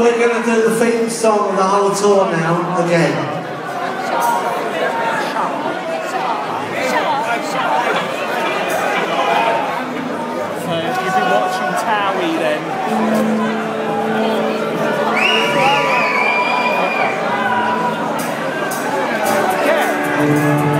we're going to do the theme song of the whole tour now, again. So you.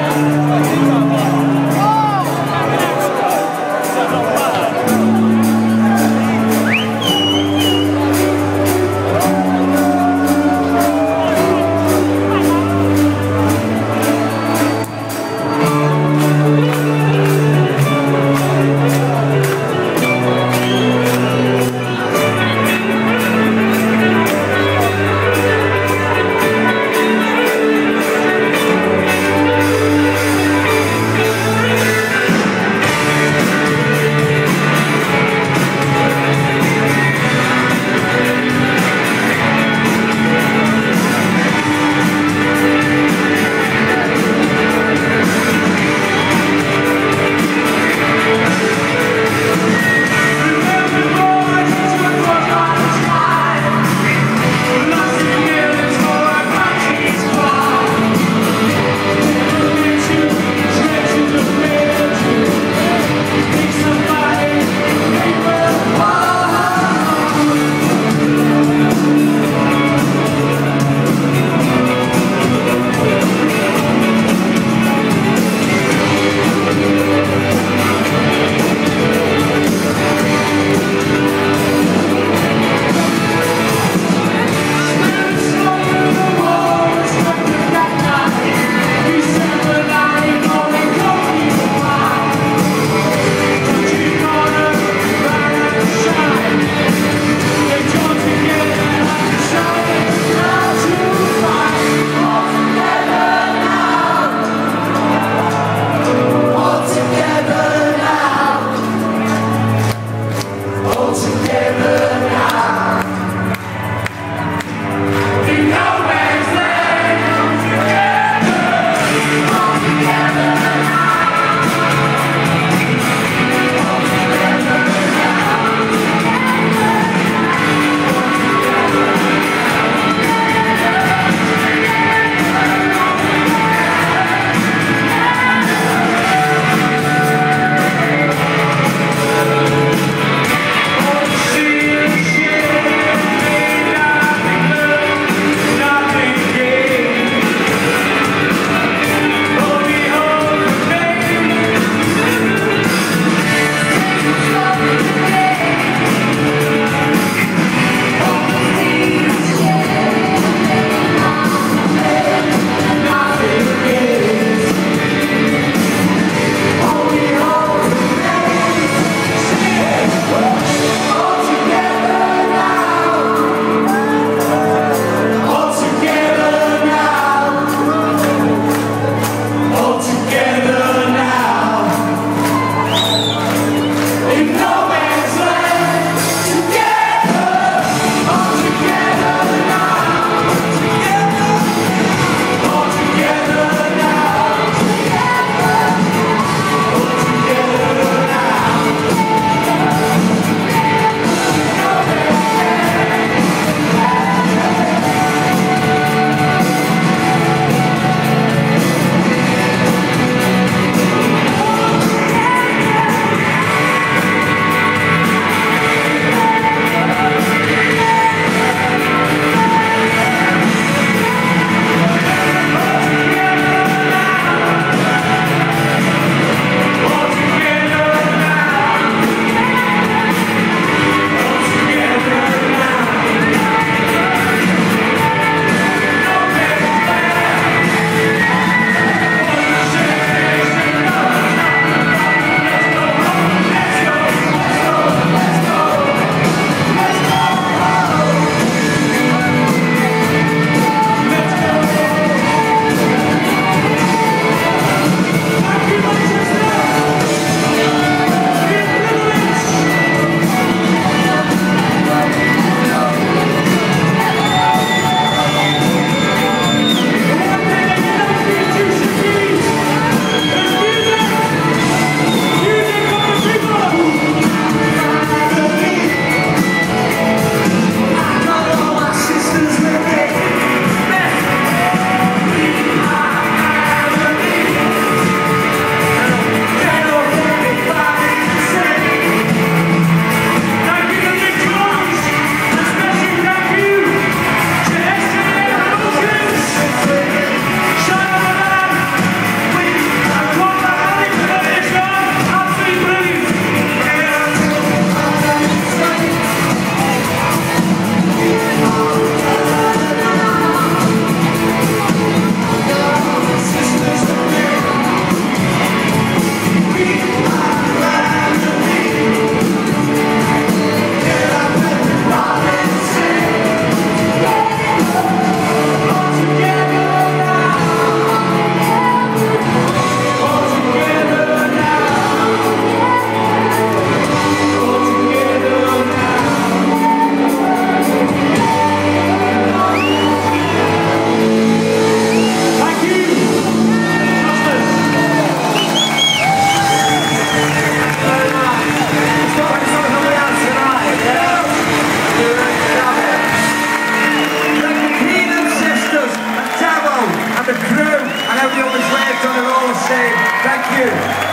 Thank you.